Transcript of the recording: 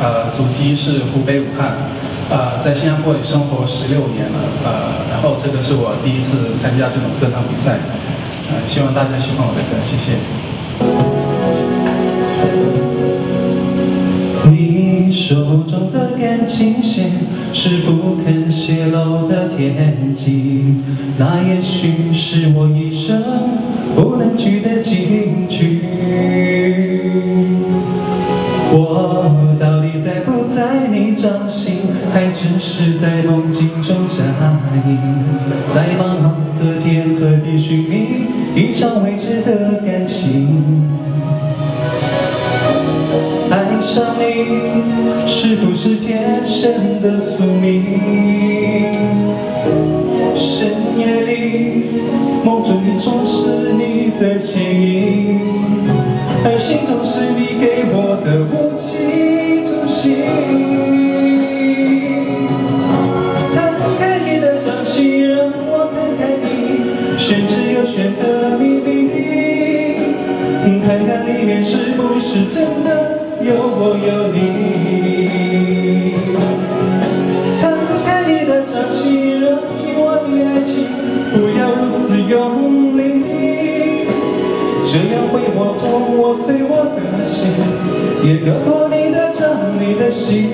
呃，祖籍是湖北武汉，呃，在新加坡也生活十六年了，呃，然后这个是我第一次参加这种歌唱比赛，呃，希望大家喜欢我的歌，谢谢。你手中的感情线是不肯泄露的天机，那也许是我一生不能去的禁掌心，还只是在梦境中扎营，在茫茫的天和地寻觅一场未知的感情。爱上你是不是天生的宿命？深夜里梦中里总是你的倩影，而心痛是你给我的无期徒刑。玄之又玄的秘密，看看里面是不是真的有我有你。摊开你的掌心，让紧我的爱情不要如此用力，这样会磨痛我碎我的心，也割破你的掌，你的心。